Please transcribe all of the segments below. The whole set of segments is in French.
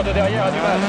de derrière a du mal.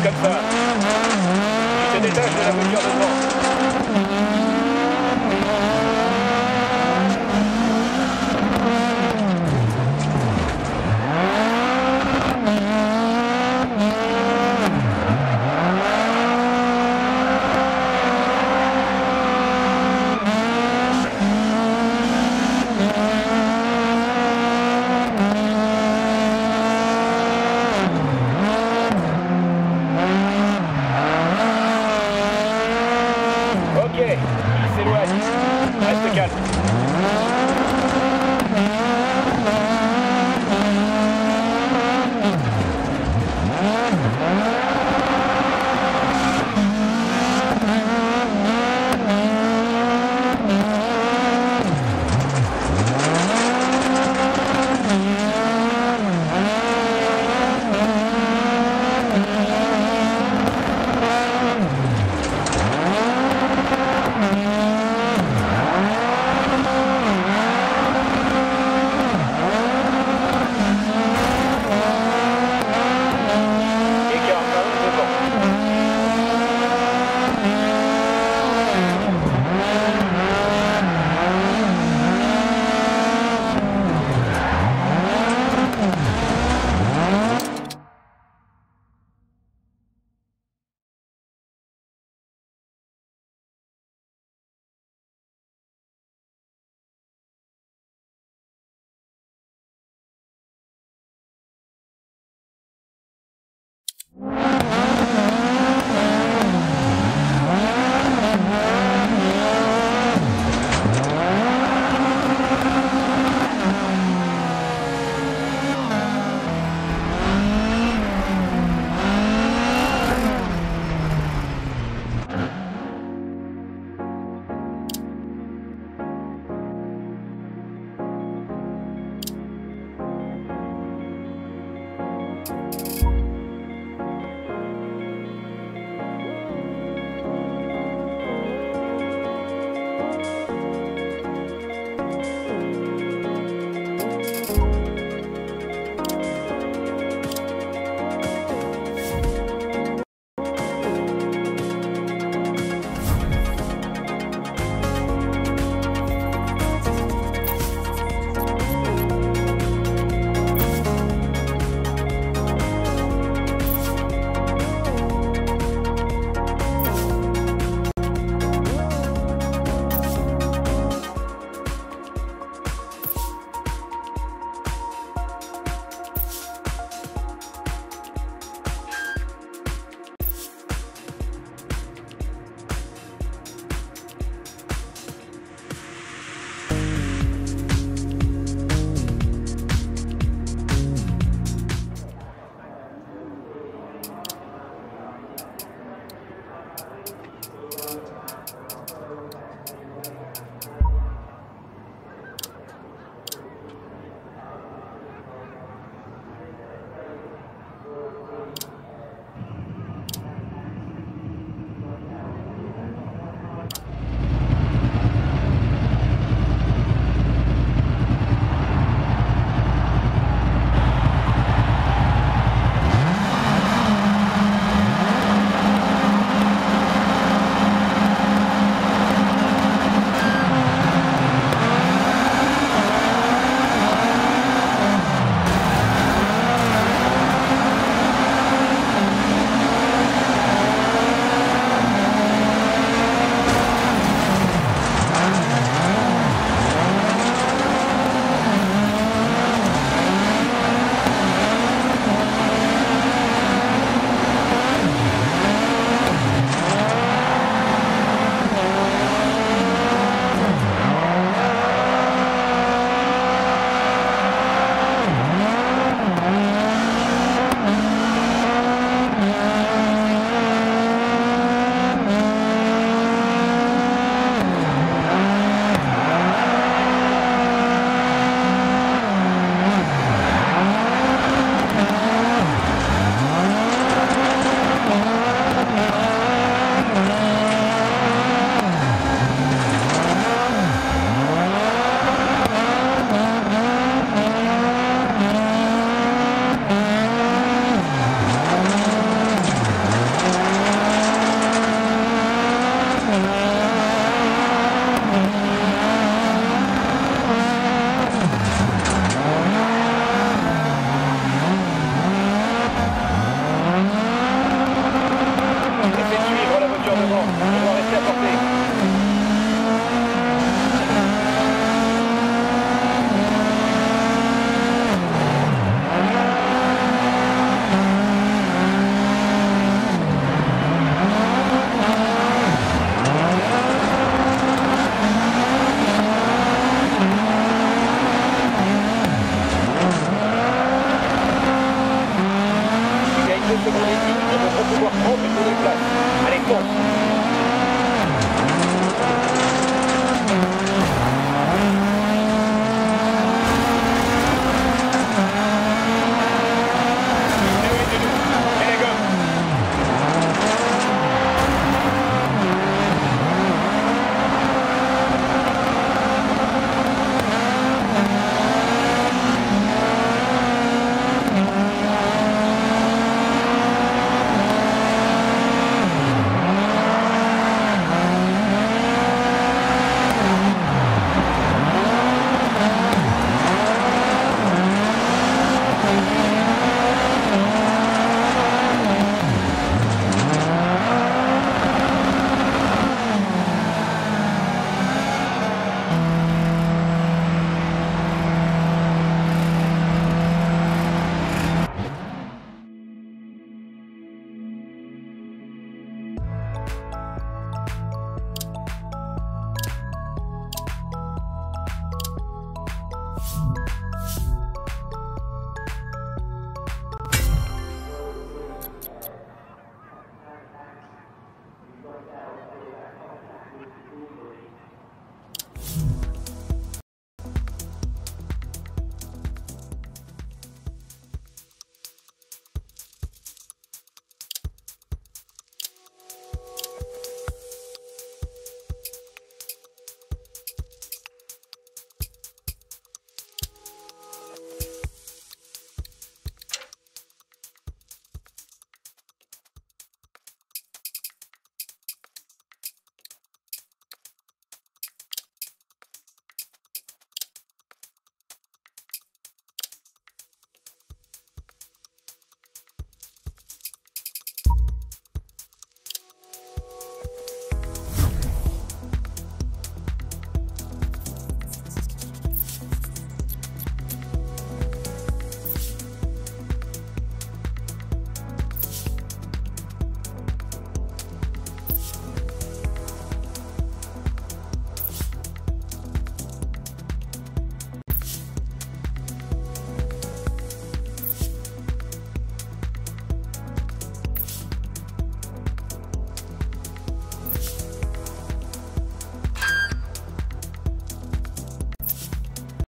comme ça. Il se détache de la voiture devant.